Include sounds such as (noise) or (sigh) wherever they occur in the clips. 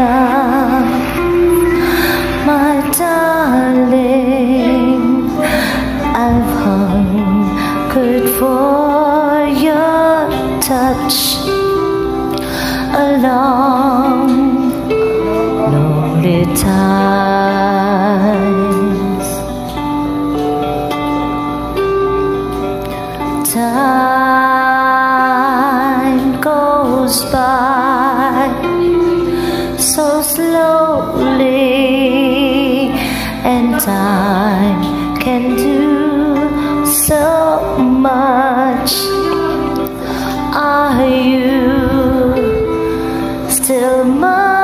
love, my darling. I've hungered for your touch Alone, lonely times. Time goes by. Slowly, and time can do so much. Are you still mine?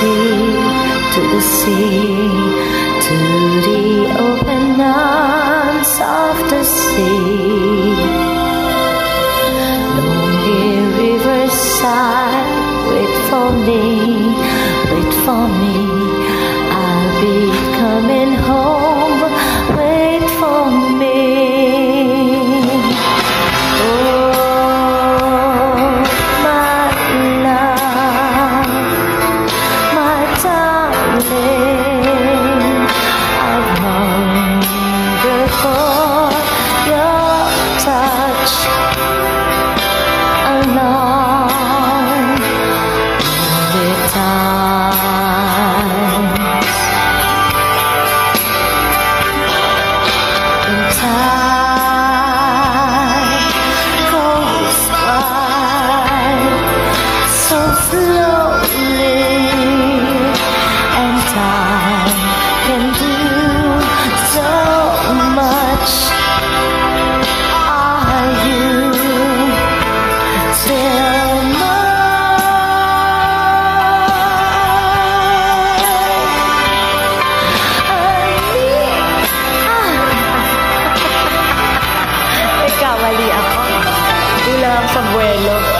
Sea, to the sea, to the open arms of the sea. Lonely riverside, wait for me, wait for me. Darling, can do so much. Are you still mine? Ah. (laughs) Ikaw, mali ako. Kulang sa buwelo.